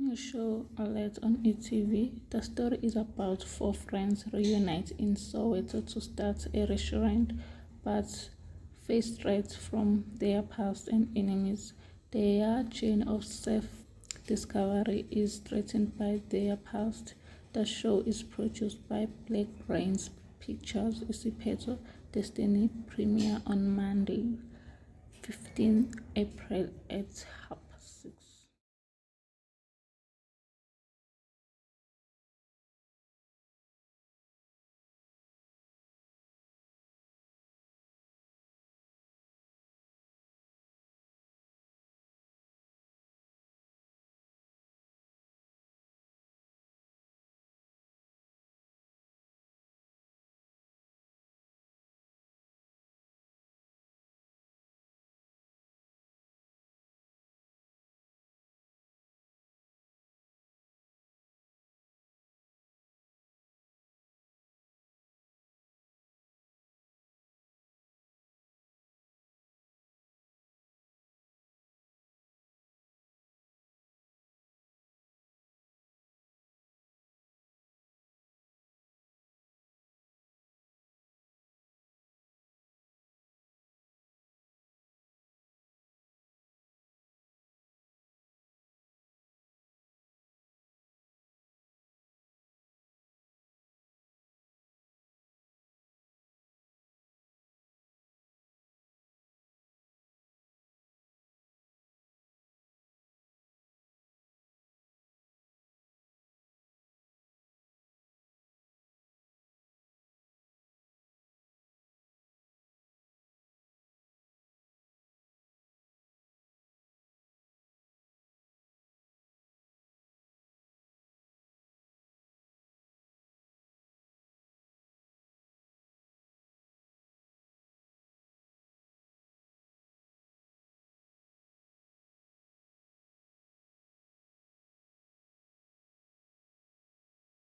New show alert on ETV. The story is about four friends reunite in Soweto to start a restaurant but face threats from their past and enemies. Their chain of self-discovery is threatened by their past. The show is produced by Black Brains Pictures Isiphetho Destiny premiere on Monday, 15 April at